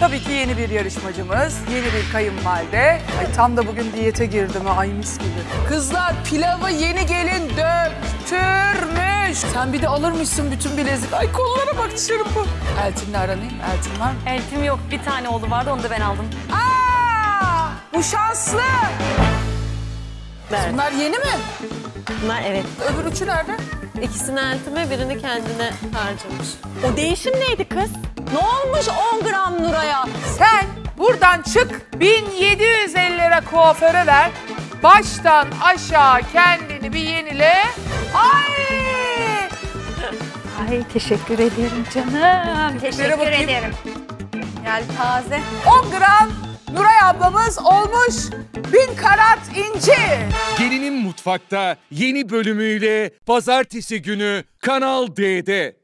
Tabii ki yeni bir yarışmacımız, yeni bir kayınvalide. Ay tam da bugün diyete girdim ha, ay mis gibi. Kızlar pilavı yeni gelin döktürmüş. Sen bir de alırmışsın bütün bilezik. Ay kollara bak bu. Eltin'le aranayım, Eltin var mı? Eltim yok. Bir tane oğlu vardı onu da ben aldım. Aa, bu şanslı. Evet. Bunlar yeni mi? Bunlar evet. Öbür üçü nerede? İkisini eltime birini kendine harcamış. O değişim neydi kız? Ne olmuş 10 gram Nuray'a? Sen buradan çık 1750 lira kuaföre ver. Baştan aşağı kendini bir yenile. Ay! Ay teşekkür ederim canım. Teşekkür bakayım. ederim. Gel taze. 10 gram Nuray ablamız olmuş bin karat inci. Gelinin Mutfak'ta yeni bölümüyle pazartesi günü Kanal D'de.